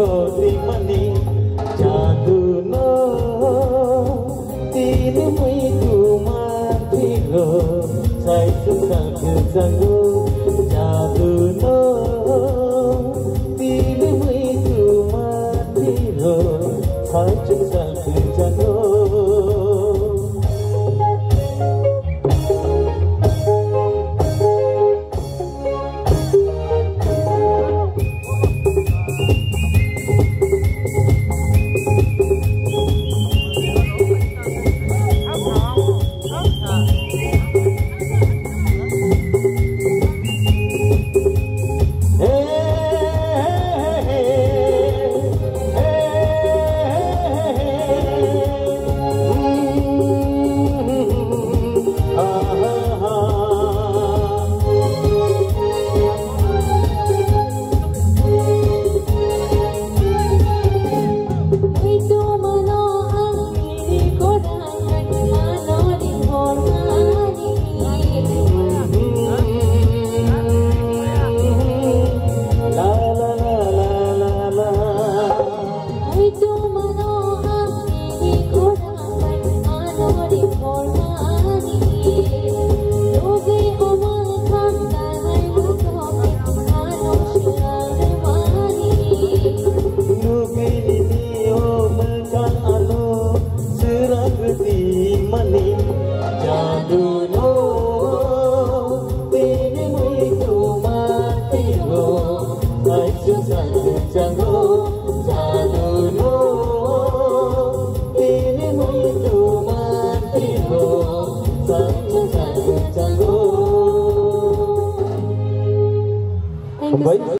ಗೋರಿಮನಿ ಜಾದುನೋ ತೀನ ಮೈ ಕುಮಾತಿ ಗೋ ಸೈ ಸುಖ ಸಂಗೋ ভাই